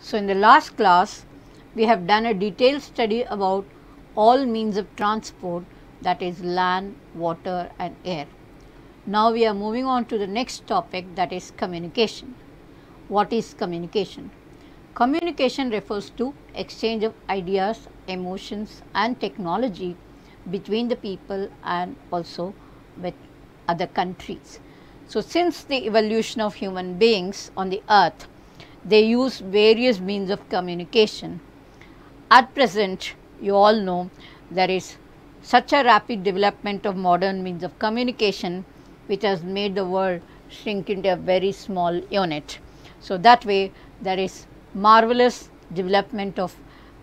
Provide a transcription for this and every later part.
So, in the last class we have done a detailed study about all means of transport that is land, water and air. Now, we are moving on to the next topic that is communication. What is communication? Communication refers to exchange of ideas, emotions and technology between the people and also with other countries. So, since the evolution of human beings on the earth, they use various means of communication. At present, you all know there is such a rapid development of modern means of communication which has made the world shrink into a very small unit. So, that way there is marvelous development of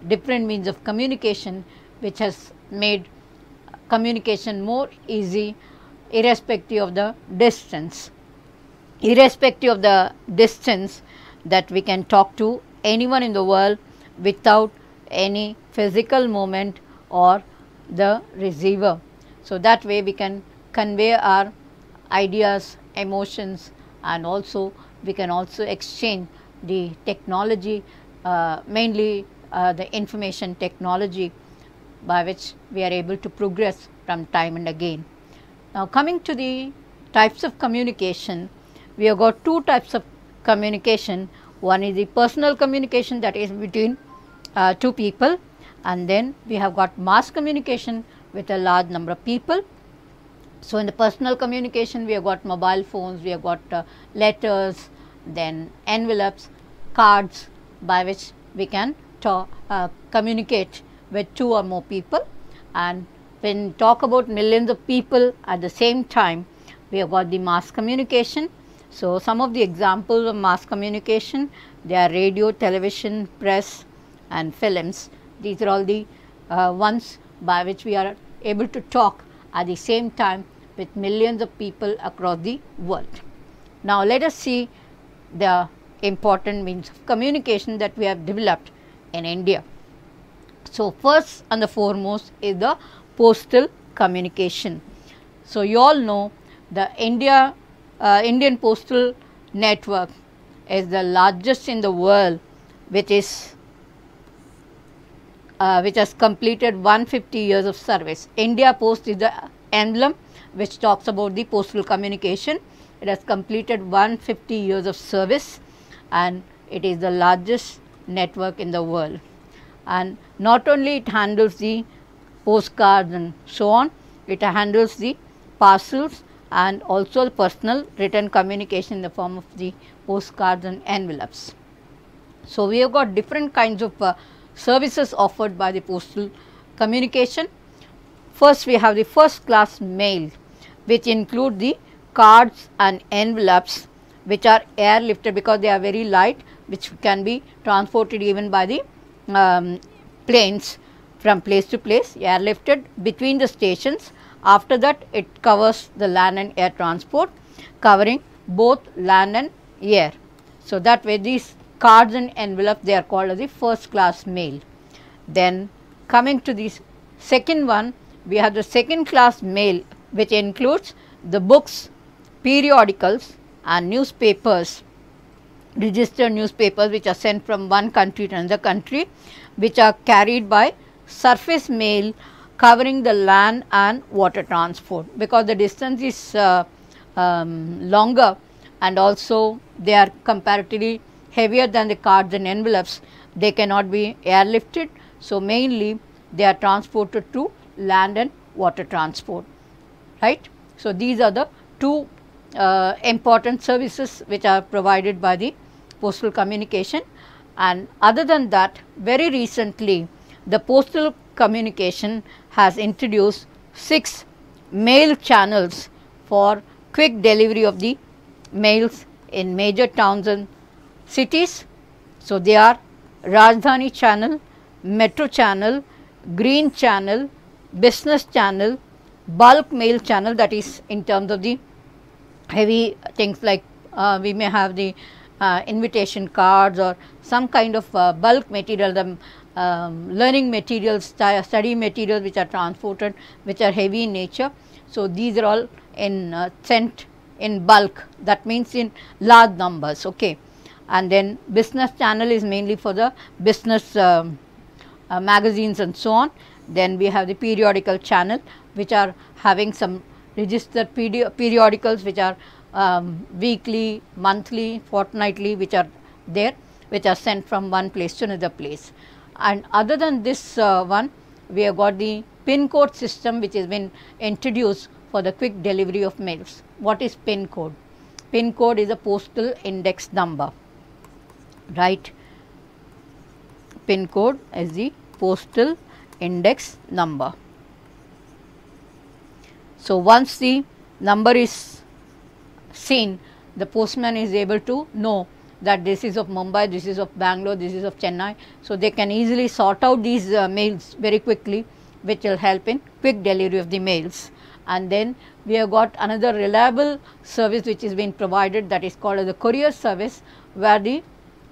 different means of communication which has made communication more easy irrespective of the distance. Irrespective of the distance that we can talk to anyone in the world without any physical movement or the receiver. So, that way we can convey our ideas, emotions and also we can also exchange the technology uh, mainly uh, the information technology by which we are able to progress from time and again. Now, coming to the types of communication, we have got two types of communication. One is the personal communication that is between uh, two people and then we have got mass communication with a large number of people. So, in the personal communication we have got mobile phones, we have got uh, letters, then envelopes, cards by which we can talk, uh, communicate with two or more people and when talk about millions of people at the same time we have got the mass communication. So, some of the examples of mass communication they are radio, television, press and films. These are all the uh, ones by which we are able to talk at the same time with millions of people across the world. Now, let us see the important means of communication that we have developed in India. So, first and the foremost is the postal communication. So, you all know the India uh, Indian postal network is the largest in the world which is uh, which has completed 150 years of service. India Post is the emblem which talks about the postal communication. It has completed 150 years of service and it is the largest network in the world. And not only it handles the postcards and so on, it handles the parcels and also the personal written communication in the form of the postcards and envelopes. So, we have got different kinds of uh, services offered by the postal communication. First, we have the first class mail which include the cards and envelopes which are airlifted because they are very light which can be transported even by the um, planes from place to place airlifted between the stations. After that it covers the land and air transport covering both land and air. So, that way these cards and envelopes they are called as the first class mail. Then coming to this second one we have the second class mail which includes the books, periodicals and newspapers, registered newspapers which are sent from one country to another country which are carried by surface mail covering the land and water transport because the distance is uh, um, longer and also they are comparatively heavier than the cards and envelopes they cannot be airlifted. So, mainly they are transported to land and water transport right. So, these are the two uh, important services which are provided by the postal communication and other than that very recently the postal communication has introduced 6 mail channels for quick delivery of the mails in major towns and cities. So, they are Rajdhani channel, Metro channel, Green channel, Business channel, bulk mail channel that is in terms of the heavy things like uh, we may have the uh, invitation cards or some kind of uh, bulk material um, learning materials study materials which are transported which are heavy in nature. So, these are all in uh, sent in bulk that means in large numbers. Okay. and then business channel is mainly for the business um, uh, magazines and so on. Then we have the periodical channel which are having some registered periodicals which are um, weekly, monthly, fortnightly which are there which are sent from one place to another place. And other than this uh, one we have got the pin code system which has been introduced for the quick delivery of mails. What is pin code? Pin code is a postal index number, right. Pin code is the postal index number. So, once the number is seen, the postman is able to know that this is of Mumbai, this is of Bangalore, this is of Chennai. So, they can easily sort out these uh, mails very quickly which will help in quick delivery of the mails. And then we have got another reliable service which is being provided that is called as a courier service where the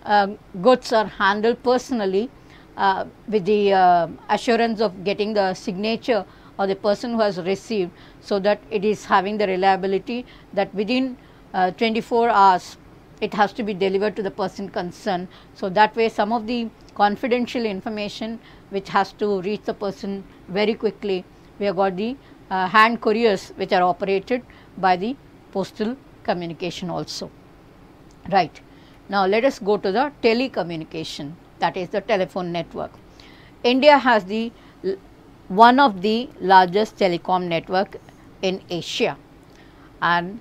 uh, goods are handled personally uh, with the uh, assurance of getting the signature or the person who has received so that it is having the reliability that within uh, 24 hours it has to be delivered to the person concerned. So, that way some of the confidential information which has to reach the person very quickly, we have got the uh, hand couriers which are operated by the postal communication also. Right. Now, let us go to the telecommunication that is the telephone network. India has the one of the largest telecom network in Asia and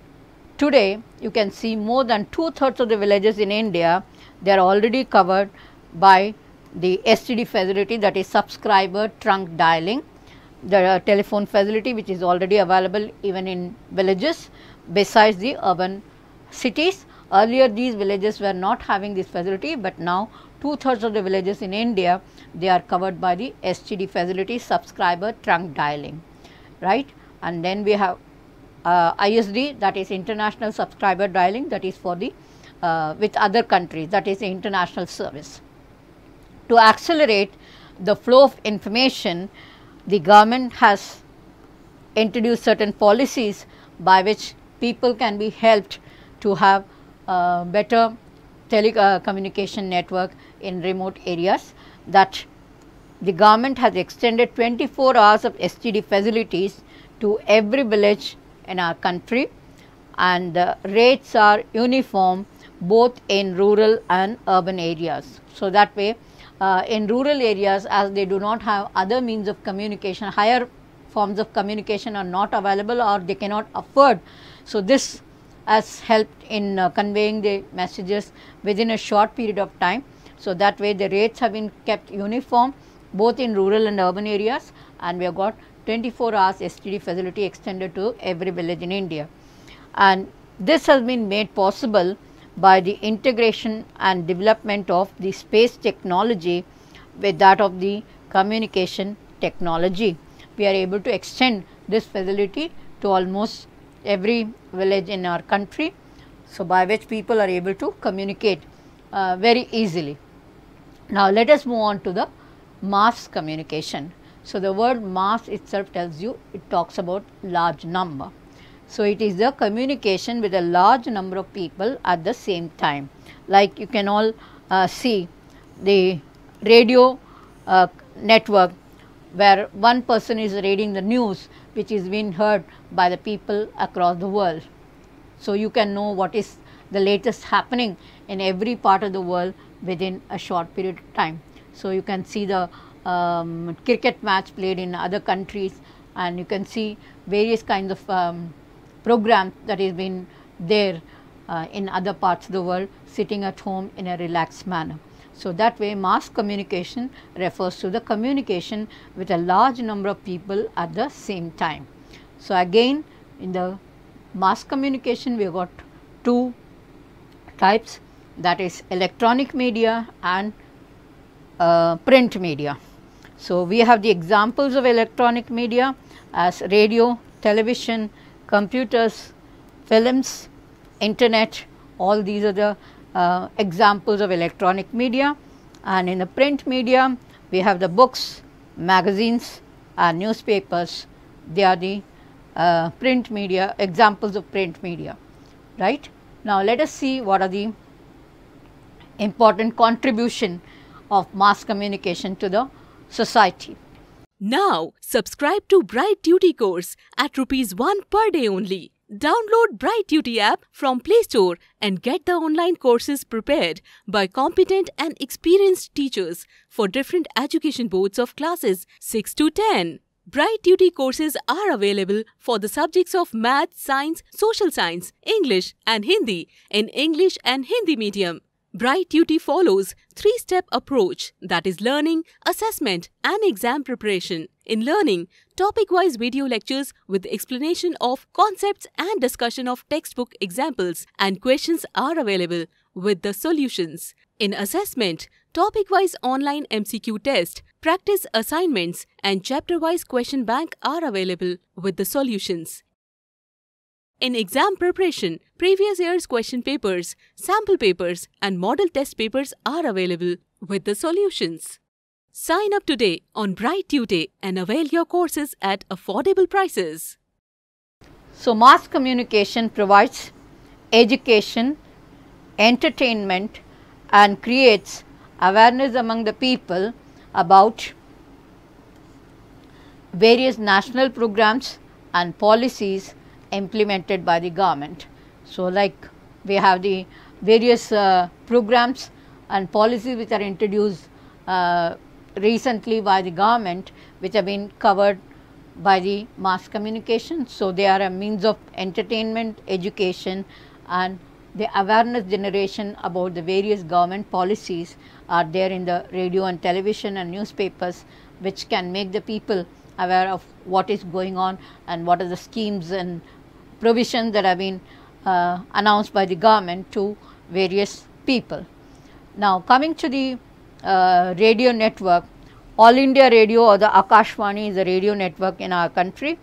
today you can see more than two thirds of the villages in India they are already covered by the STD facility that is subscriber trunk dialing the uh, telephone facility which is already available even in villages besides the urban cities. Earlier these villages were not having this facility, but now two thirds of the villages in India they are covered by the STD facility subscriber trunk dialing right and then we have ISD that is international subscriber dialing that is for the uh, with other countries that is the international service. To accelerate the flow of information the government has introduced certain policies by which people can be helped to have uh, better telecommunication network in remote areas that the government has extended 24 hours of STD facilities to every village in our country and the rates are uniform both in rural and urban areas. So, that way uh, in rural areas as they do not have other means of communication, higher forms of communication are not available or they cannot afford. So, this has helped in uh, conveying the messages within a short period of time. So, that way the rates have been kept uniform both in rural and urban areas and we have got 24 hours STD facility extended to every village in India. And this has been made possible by the integration and development of the space technology with that of the communication technology. We are able to extend this facility to almost every village in our country. So, by which people are able to communicate uh, very easily. Now, let us move on to the mass communication. So, the word mass itself tells you it talks about large number. So, it is the communication with a large number of people at the same time. Like you can all uh, see the radio uh, network where one person is reading the news which is being heard by the people across the world. So, you can know what is the latest happening in every part of the world within a short period of time. So, you can see the um, cricket match played in other countries and you can see various kinds of um, program that has been there uh, in other parts of the world sitting at home in a relaxed manner. So, that way mass communication refers to the communication with a large number of people at the same time. So, again in the mass communication we have got two types that is electronic media and uh, print media. So, we have the examples of electronic media as radio, television, computers, films, internet, all these are the uh, examples of electronic media. And in the print media we have the books, magazines and newspapers, they are the uh, print media, examples of print media, right. Now, let us see what are the important contribution of mass communication to the society. Now, subscribe to Bright Tutee course at rupees 1 per day only. Download Bright Tutee app from Play Store and get the online courses prepared by competent and experienced teachers for different education boards of classes 6 to 10. Bright Tutee courses are available for the subjects of Math, Science, Social Science, English and Hindi in English and Hindi medium. Bright Tutee follows three-step approach that is learning, assessment and exam preparation. In learning, topic-wise video lectures with explanation of concepts and discussion of textbook examples and questions are available with the solutions. In assessment, topic-wise online MCQ test, practice assignments and chapter-wise question bank are available with the solutions. In exam preparation, previous year's question papers, sample papers and model test papers are available with the solutions. Sign up today on Bright and avail your courses at affordable prices. So, mass communication provides education, entertainment and creates awareness among the people about various national programs and policies implemented by the government. So, like we have the various uh, programs and policies which are introduced uh, recently by the government which have been covered by the mass communication. So, they are a means of entertainment, education and the awareness generation about the various government policies are there in the radio and television and newspapers which can make the people aware of what is going on and what are the schemes and provisions that have been uh, announced by the government to various people. Now, coming to the uh, radio network, All India Radio or the Akashvani is a radio network in our country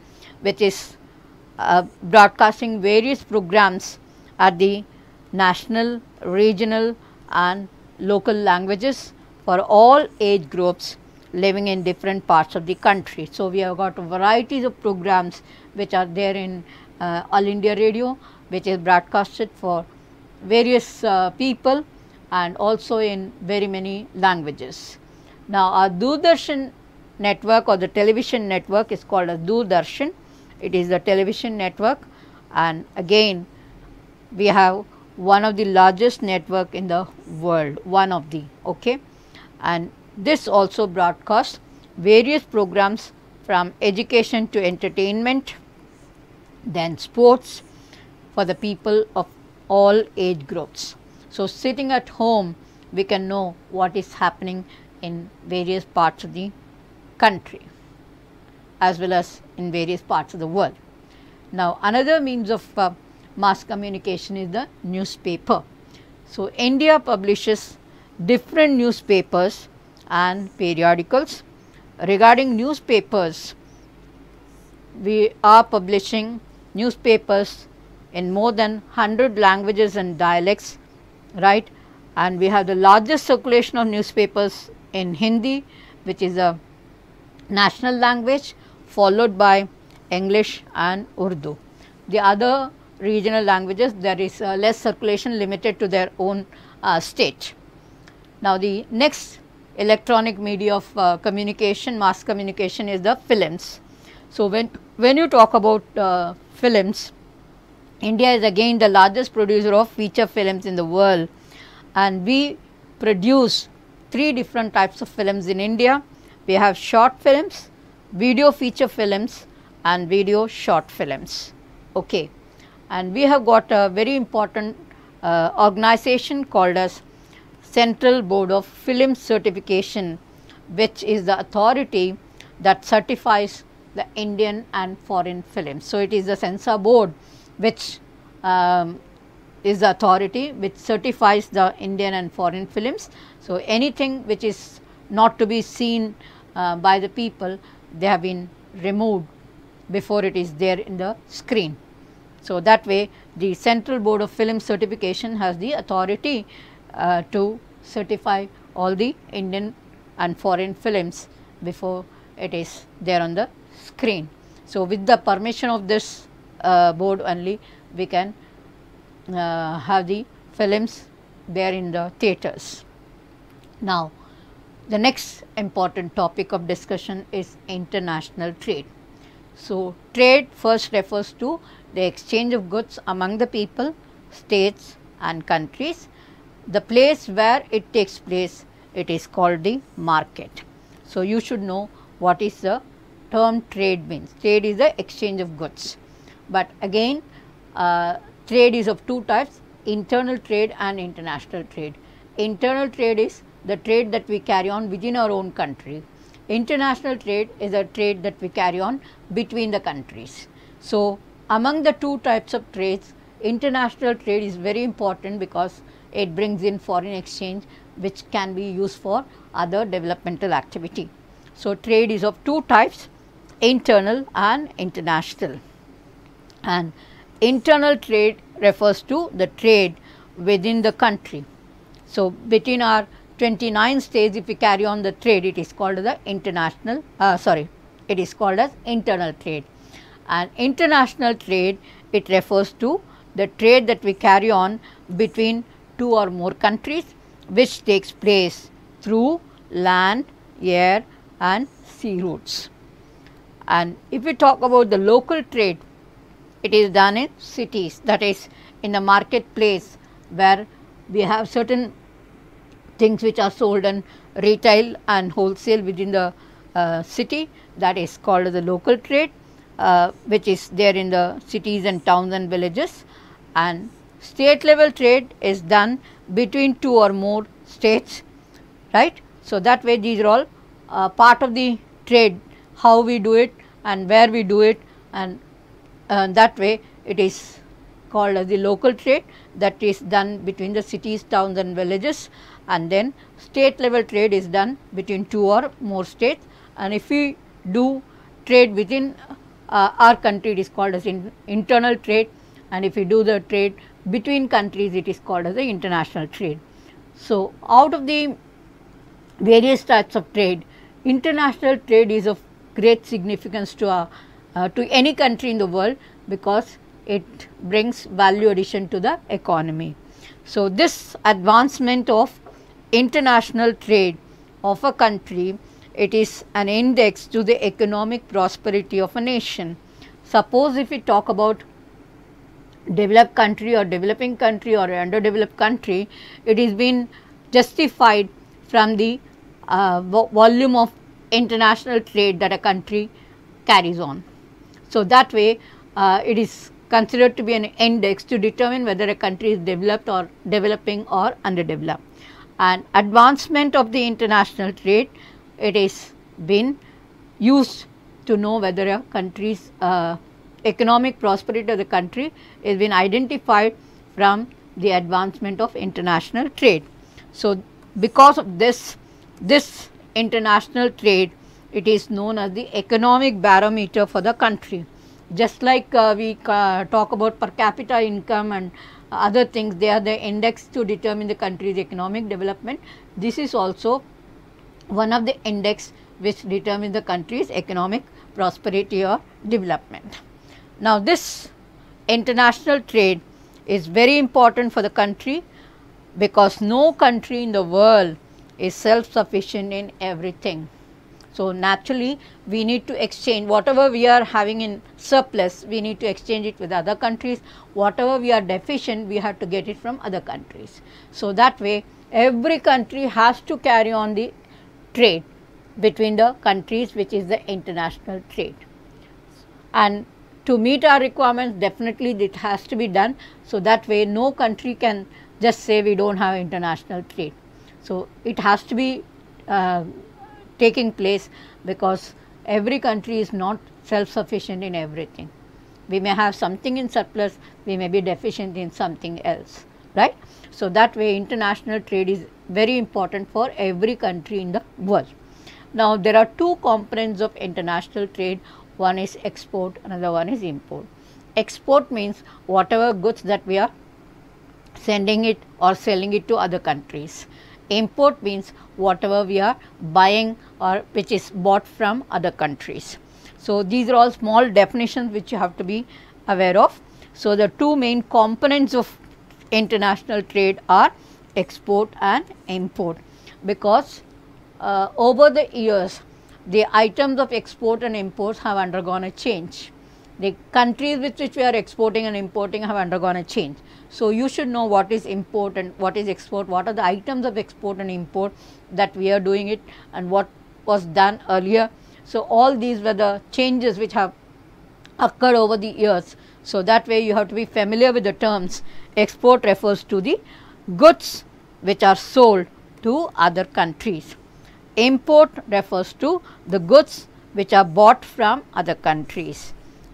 which is uh, broadcasting various programs at the national, regional and local languages for all age groups living in different parts of the country. So, we have got varieties of programs which are there in uh, All India Radio which is broadcasted for various uh, people and also in very many languages. Now, our Doordarshan network or the television network is called as Doordarshan. It is the television network and again we have one of the largest network in the world, one of the okay. And this also broadcasts various programs from education to entertainment, then sports for the people of all age groups. So, sitting at home we can know what is happening in various parts of the country as well as in various parts of the world. Now, another means of uh, mass communication is the newspaper. So, India publishes different newspapers and periodicals. Regarding newspapers, we are publishing newspapers in more than 100 languages and dialects, right. And we have the largest circulation of newspapers in Hindi, which is a national language, followed by English and Urdu. The other regional languages there is uh, less circulation limited to their own uh, state. Now, the next electronic media of uh, communication mass communication is the films. So, when, when you talk about uh, films India is again the largest producer of feature films in the world and we produce three different types of films in India. We have short films, video feature films and video short films. Okay and we have got a very important uh, organization called as Central Board of Film Certification which is the authority that certifies the Indian and foreign films. So, it is the censor board which um, is the authority which certifies the Indian and foreign films. So, anything which is not to be seen uh, by the people they have been removed before it is there in the screen. So, that way the Central Board of Film Certification has the authority uh, to certify all the Indian and foreign films before it is there on the screen. So, with the permission of this uh, board only we can uh, have the films there in the theatres. Now, the next important topic of discussion is international trade. So, trade first refers to the exchange of goods among the people, states and countries. The place where it takes place, it is called the market. So, you should know what is the term trade means. Trade is the exchange of goods, but again uh, trade is of two types internal trade and international trade. Internal trade is the trade that we carry on within our own country. International trade is a trade that we carry on between the countries. So, among the two types of trades, international trade is very important because it brings in foreign exchange which can be used for other developmental activity. So, trade is of two types internal and international and internal trade refers to the trade within the country. So, between our 29 states if we carry on the trade it is called the international uh, sorry it is called as internal trade and international trade it refers to the trade that we carry on between two or more countries which takes place through land, air and sea routes. And if we talk about the local trade it is done in cities that is in the marketplace where we have certain things which are sold in retail and wholesale within the uh, city that is called the local trade uh, which is there in the cities and towns and villages and state level trade is done between two or more states right. So, that way these are all uh, part of the trade how we do it and where we do it and uh, that way it is called as the local trade. That is done between the cities, towns and villages and then state level trade is done between two or more states. And if we do trade within uh, our country it is called as in internal trade. And if we do the trade between countries it is called as the international trade. So, out of the various types of trade international trade is of great significance to our uh, to any country in the world because it brings value addition to the economy. So, this advancement of international trade of a country it is an index to the economic prosperity of a nation. Suppose if we talk about developed country or developing country or underdeveloped country, it is been justified from the uh, volume of international trade that a country carries on. So, that way uh, it is considered to be an index to determine whether a country is developed or developing or underdeveloped. And advancement of the international trade, it is been used to know whether a country's uh, economic prosperity of the country is been identified from the advancement of international trade. So, because of this, this international trade, it is known as the economic barometer for the country. Just like uh, we uh, talk about per capita income and other things, they are the index to determine the country's economic development. This is also one of the index which determines the country's economic prosperity or development. Now, this international trade is very important for the country because no country in the world is self sufficient in everything. So, naturally we need to exchange whatever we are having in surplus, we need to exchange it with other countries, whatever we are deficient, we have to get it from other countries. So, that way every country has to carry on the trade between the countries which is the international trade. And to meet our requirements definitely it has to be done. So, that way no country can just say we do not have international trade. So, it has to be uh, taking place because every country is not self sufficient in everything. We may have something in surplus, we may be deficient in something else, right. So, that way international trade is very important for every country in the world. Now, there are two components of international trade, one is export, another one is import. Export means whatever goods that we are sending it or selling it to other countries import means whatever we are buying or which is bought from other countries. So, these are all small definitions which you have to be aware of. So, the two main components of international trade are export and import because uh, over the years the items of export and imports have undergone a change. The countries with which we are exporting and importing have undergone a change. So, you should know what is import and what is export, what are the items of export and import that we are doing it and what was done earlier. So, all these were the changes which have occurred over the years. So, that way you have to be familiar with the terms. Export refers to the goods which are sold to other countries. Import refers to the goods which are bought from other countries,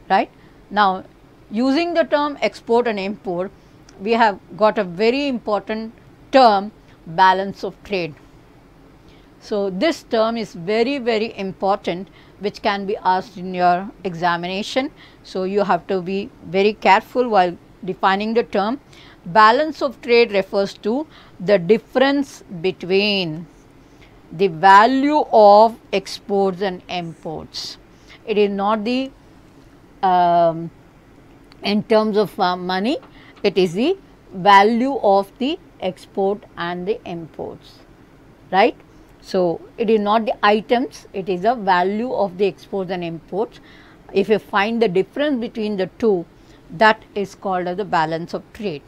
right. Now, using the term export and import, we have got a very important term balance of trade. So, this term is very very important which can be asked in your examination. So, you have to be very careful while defining the term. Balance of trade refers to the difference between the value of exports and imports. It is not the um, in terms of uh, money, it is the value of the export and the imports, right. So, it is not the items, it is the value of the exports and imports. If you find the difference between the two, that is called as the balance of trade.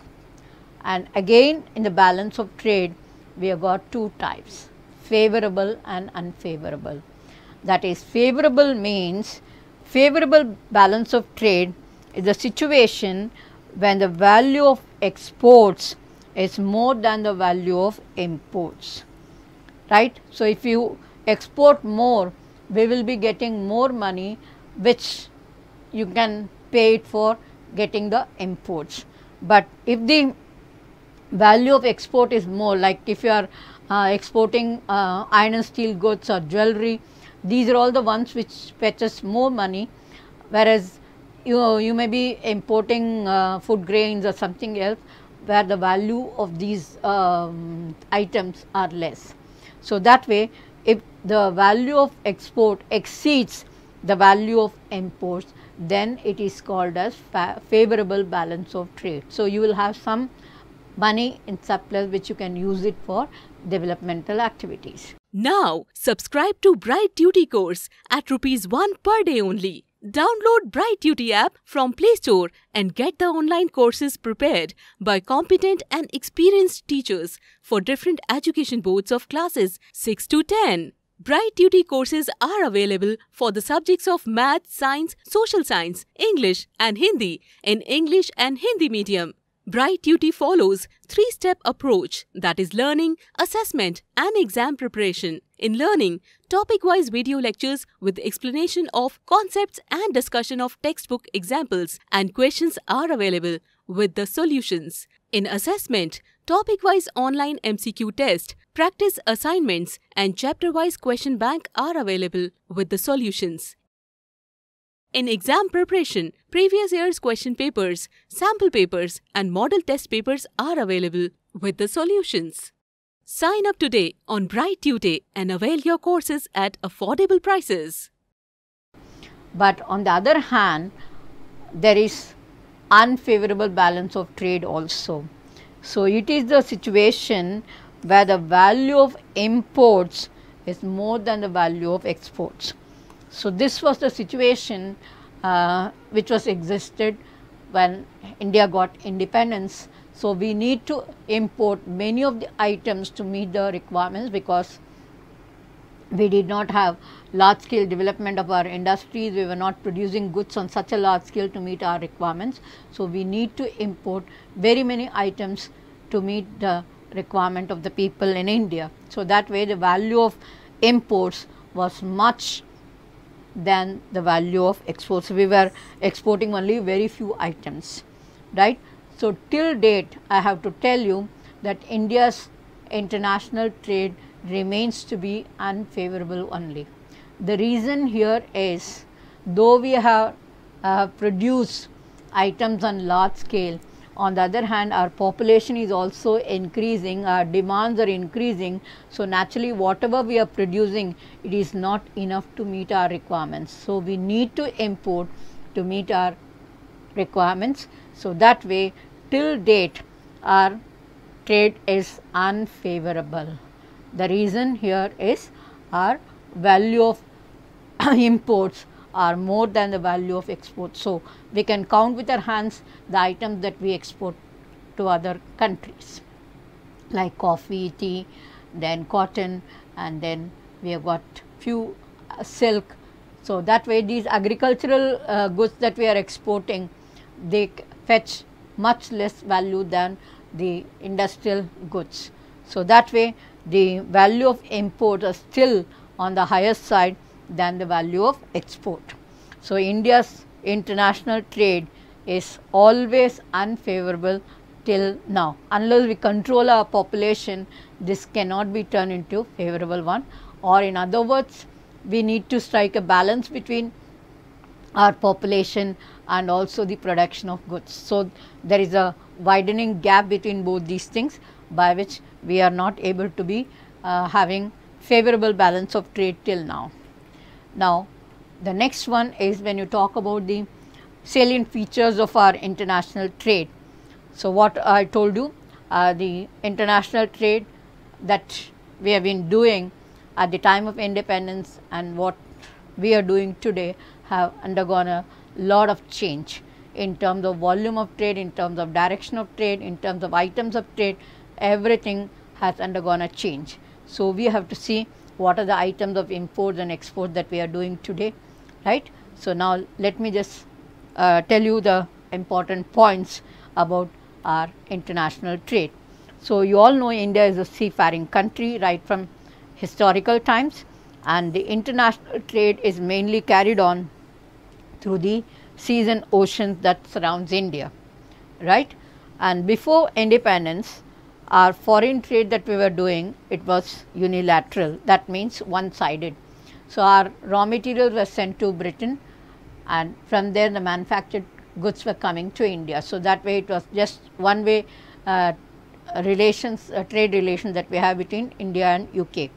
And again in the balance of trade, we have got two types favorable and unfavorable. That is favorable means favorable balance of trade is a situation when the value of exports is more than the value of imports right. So, if you export more we will be getting more money which you can pay it for getting the imports. But if the value of export is more like if you are uh, exporting uh, iron and steel goods or jewelry these are all the ones which fetches more money whereas you, you may be importing uh, food grains or something else where the value of these um, items are less. So, that way if the value of export exceeds the value of imports then it is called as fa favorable balance of trade. So, you will have some money in surplus which you can use it for developmental activities. Now, subscribe to Bright Tutee course at rupees 1 per day only. Download Bright Tutee app from Play Store and get the online courses prepared by competent and experienced teachers for different education boards of classes 6 to 10. Bright Tutee courses are available for the subjects of Math, Science, Social Science, English and Hindi in English and Hindi medium. Bright Tutee follows three-step approach that is learning, assessment and exam preparation. In learning, topic-wise video lectures with explanation of concepts and discussion of textbook examples and questions are available with the solutions. In assessment, topic-wise online MCQ test, practice assignments and chapter-wise question bank are available with the solutions. In exam preparation, previous year's question papers, sample papers and model test papers are available with the solutions. Sign up today on Bright and avail your courses at affordable prices. But on the other hand, there is unfavorable balance of trade also. So, it is the situation where the value of imports is more than the value of exports. So, this was the situation uh, which was existed when India got independence. So, we need to import many of the items to meet the requirements because we did not have large scale development of our industries, we were not producing goods on such a large scale to meet our requirements. So, we need to import very many items to meet the requirement of the people in India. So, that way the value of imports was much than the value of exports. We were exporting only very few items, right. So, till date I have to tell you that India's international trade remains to be unfavorable only. The reason here is though we have uh, produced items on large scale, on the other hand our population is also increasing, our demands are increasing. So, naturally whatever we are producing it is not enough to meet our requirements. So, we need to import to meet our requirements. So, that way till date our trade is unfavorable. The reason here is our value of imports are more than the value of exports. So, we can count with our hands the items that we export to other countries like coffee, tea, then cotton and then we have got few uh, silk. So, that way these agricultural uh, goods that we are exporting they fetch much less value than the industrial goods. So, that way the value of import is still on the higher side than the value of export. So, India's international trade is always unfavorable till now. Unless we control our population, this cannot be turned into favorable one or in other words, we need to strike a balance between our population and also the production of goods. So, there is a widening gap between both these things by which we are not able to be uh, having favorable balance of trade till now. Now, the next one is when you talk about the salient features of our international trade. So, what I told you uh, the international trade that we have been doing at the time of independence and what we are doing today have undergone a lot of change in terms of volume of trade, in terms of direction of trade, in terms of items of trade, everything has undergone a change. So, we have to see what are the items of imports and exports that we are doing today, right. So, now let me just uh, tell you the important points about our international trade. So, you all know India is a seafaring country right from historical times and the international trade is mainly carried on through the seas and oceans that surrounds India, right. And before independence, our foreign trade that we were doing, it was unilateral, that means one sided. So, our raw materials were sent to Britain and from there the manufactured goods were coming to India. So, that way it was just one way uh, relations, uh, trade relations that we have between India and UK.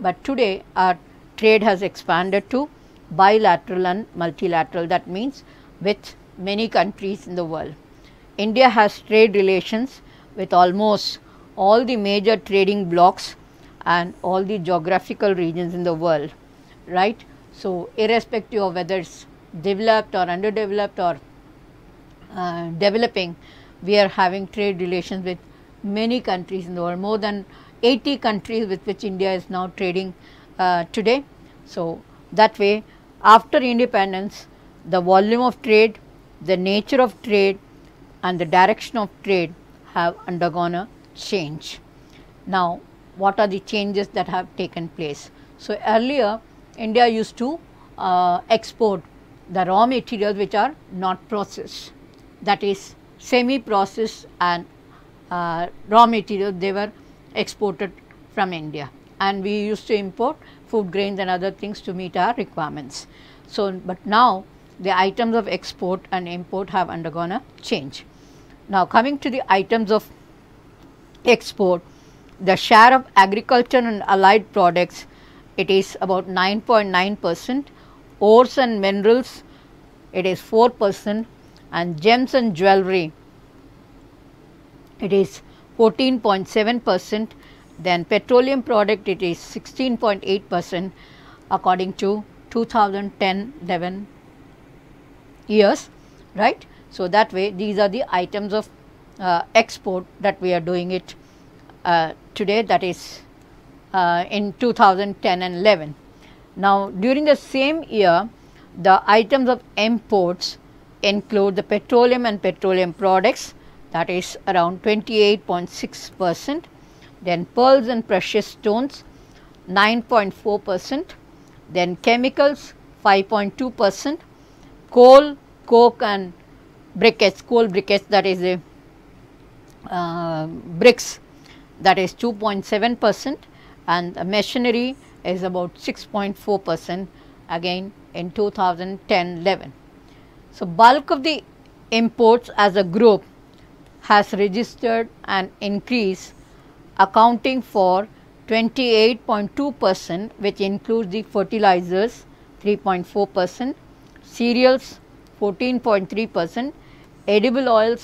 But today our trade has expanded to bilateral and multilateral that means with many countries in the world. India has trade relations with almost all the major trading blocs and all the geographical regions in the world, right. So, irrespective of whether it is developed or underdeveloped or uh, developing, we are having trade relations with many countries in the world, more than 80 countries with which India is now trading uh, today. So, that way after independence, the volume of trade, the nature of trade and the direction of trade have undergone a change. Now, what are the changes that have taken place? So, earlier India used to uh, export the raw materials which are not processed that is semi processed and uh, raw materials they were exported from India and we used to import food grains and other things to meet our requirements. So, but now the items of export and import have undergone a change. Now, coming to the items of export, the share of agriculture and allied products it is about 9.9 percent, ores and minerals it is 4 percent. And gems and jewelry it is 14.7 percent. Then petroleum product it is 16.8 percent according to 2010-11 years right. So, that way these are the items of uh, export that we are doing it uh, today that is uh, in 2010 and 11. Now, during the same year the items of imports include the petroleum and petroleum products that is around 28.6 percent then pearls and precious stones 9.4 percent, then chemicals 5.2 percent, coal, coke and briquettes, coal briquettes that is a Uh, bricks that is 2.7 percent and machinery is about 6.4 percent again in 2010-11. So, bulk of the imports as a group has registered an increase accounting for 28.2 percent which includes the fertilizers 3.4 percent, cereals 14.3 percent, edible oil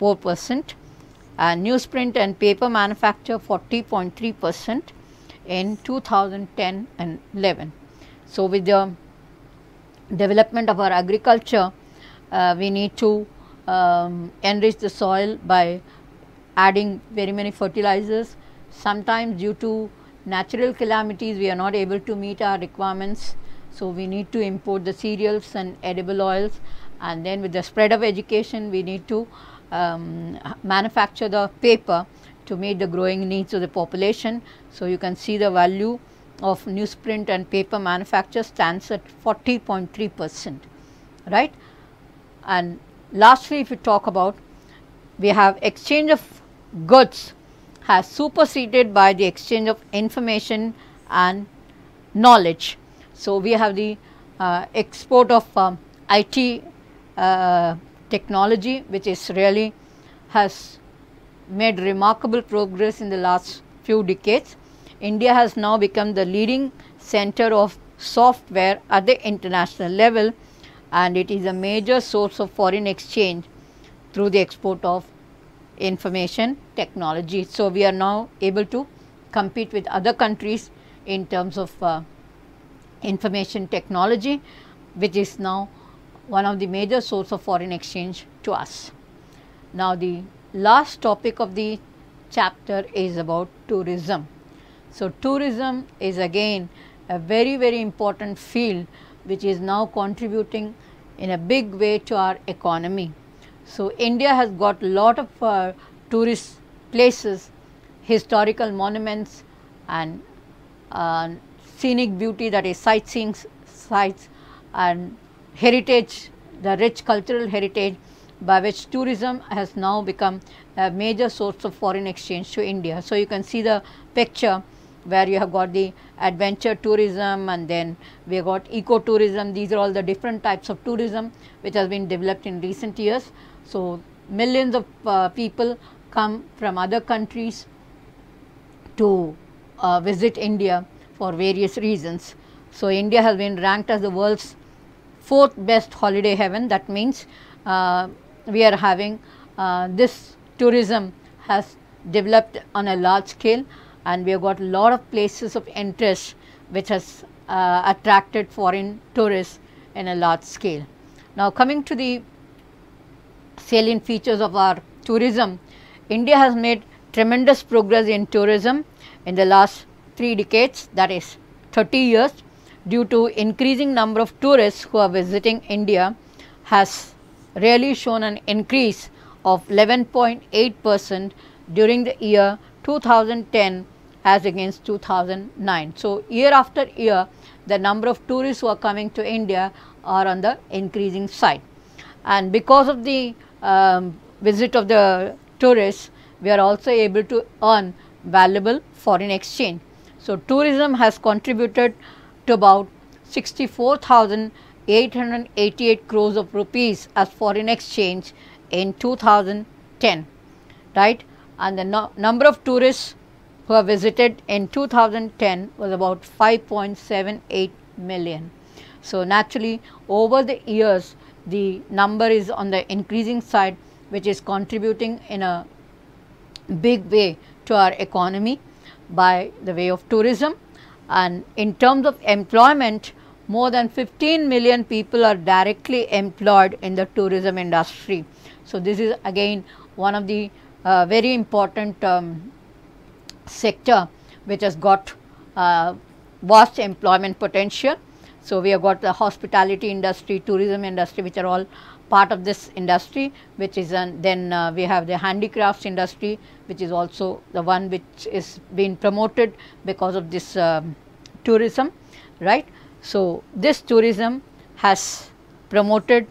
17.4 percent, and newsprint and paper manufacture 40.3 percent in 2010 and 11. So, with the development of our agriculture, uh, we need to um, enrich the soil by adding very many fertilizers. Sometimes due to natural calamities, we are not able to meet our requirements. So, we need to import the cereals and edible oils and then with the spread of education, we need to um, manufacture the paper to meet the growing needs of the population. So, you can see the value of newsprint and paper manufacture stands at 40.3 percent right. And lastly, if you talk about we have exchange of goods has superseded by the exchange of information and knowledge. So, we have the uh, export of um, IT uh, technology which is really has made remarkable progress in the last few decades. India has now become the leading center of software at the international level and it is a major source of foreign exchange through the export of information technology. So, we are now able to compete with other countries in terms of uh, information technology which is now one of the major source of foreign exchange to us. Now, the last topic of the chapter is about tourism. So, tourism is again a very very important field which is now contributing in a big way to our economy. So, India has got lot of uh, tourist places, historical monuments and uh, scenic beauty that is sightseeing sites and heritage, the rich cultural heritage by which tourism has now become a major source of foreign exchange to India. So, you can see the picture where you have got the adventure tourism and then we have got ecotourism. These are all the different types of tourism which has been developed in recent years. So, millions of uh, people come from other countries to uh, visit India for various reasons. So, India has been ranked as the world's fourth best holiday heaven that means uh, we are having uh, this tourism has developed on a large scale and we have got a lot of places of interest which has uh, attracted foreign tourists in a large scale. Now, coming to the salient features of our tourism, India has made tremendous progress in tourism in the last 3 decades that is 30 years due to increasing number of tourists who are visiting India has really shown an increase of 11.8 percent during the year 2010 as against 2009. So, year after year the number of tourists who are coming to India are on the increasing side and because of the um, visit of the tourists we are also able to earn valuable foreign exchange. So, tourism has contributed to about 64,888 crores of rupees as foreign exchange in 2010 right and the no number of tourists who have visited in 2010 was about 5.78 million. So, naturally over the years the number is on the increasing side which is contributing in a big way to our economy by the way of tourism and in terms of employment more than 15 million people are directly employed in the tourism industry. So, this is again one of the uh, very important um, sector which has got uh, vast employment potential. So, we have got the hospitality industry, tourism industry which are all part of this industry which is an, then uh, we have the handicrafts industry which is also the one which is being promoted because of this um, tourism right. So, this tourism has promoted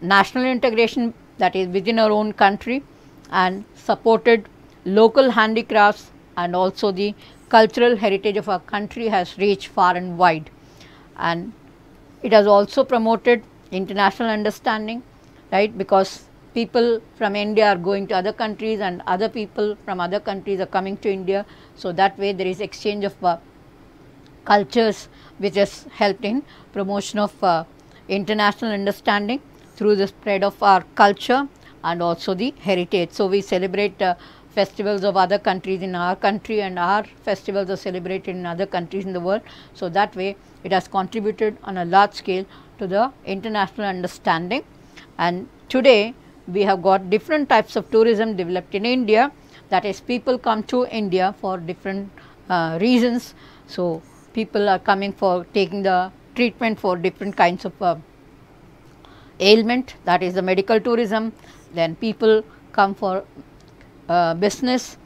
national integration that is within our own country and supported local handicrafts and also the cultural heritage of our country has reached far and wide and it has also promoted international understanding right because people from India are going to other countries and other people from other countries are coming to India. So, that way there is exchange of uh, cultures which has helped in promotion of uh, international understanding through the spread of our culture and also the heritage. So, we celebrate uh, festivals of other countries in our country and our festivals are celebrated in other countries in the world. So, that way it has contributed on a large scale to the international understanding. And today we have got different types of tourism developed in India. That is people come to India for different uh, reasons. So, people are coming for taking the treatment for different kinds of uh, ailment. That is the medical tourism, then people come for uh, business,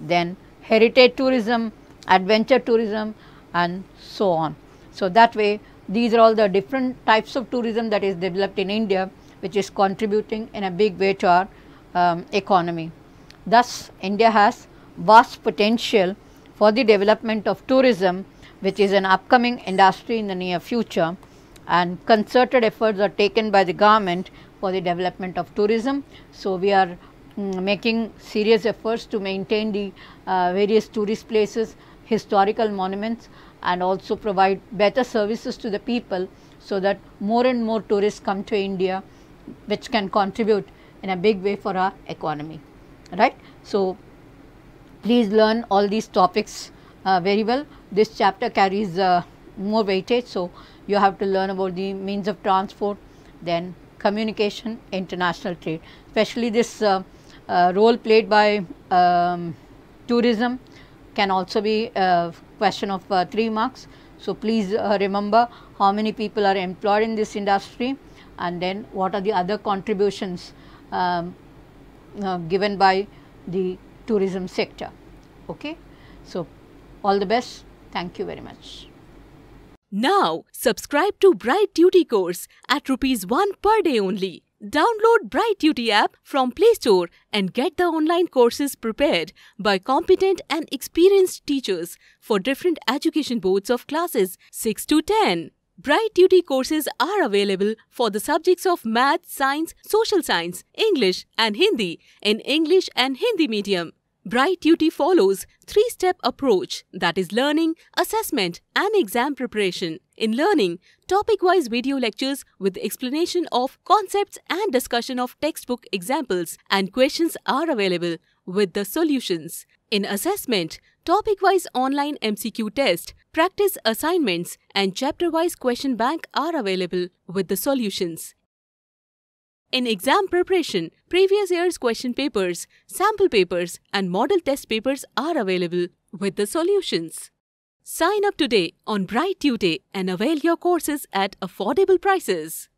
then heritage tourism, adventure tourism and so on. So, that way these are all the different types of tourism that is developed in India which is contributing in a big way to our um, economy. Thus, India has vast potential for the development of tourism which is an upcoming industry in the near future and concerted efforts are taken by the government for the development of tourism. So, we are mm, making serious efforts to maintain the uh, various tourist places, historical monuments and also provide better services to the people so that more and more tourists come to India which can contribute in a big way for our economy right. So, please learn all these topics uh, very well this chapter carries uh, more weightage. So, you have to learn about the means of transport then communication international trade especially this uh, uh role played by um, tourism can also be a question of uh, 3 marks. So, please uh, remember how many people are employed in this industry and then what are the other contributions um, uh, given by the tourism sector. Okay. So, all the best. Thank you very much. Now, subscribe to Bright Tutee course at rupees 1 per day only. Download Bright Tutee app from Play Store and get the online courses prepared by competent and experienced teachers for different education boards of classes 6 to 10. Bright Tutee courses are available for the subjects of Math, Science, Social Science, English and Hindi in English and Hindi medium. Bright Tutee follows three-step approach that is learning, assessment and exam preparation. In learning, topic-wise video lectures with explanation of concepts and discussion of textbook examples and questions are available with the solutions. In assessment, topic-wise online MCQ test, practice assignments and chapter-wise question bank are available with the solutions. In exam preparation, previous year's question papers, sample papers and model test papers are available with the solutions. Sign up today on Bright and avail your courses at affordable prices.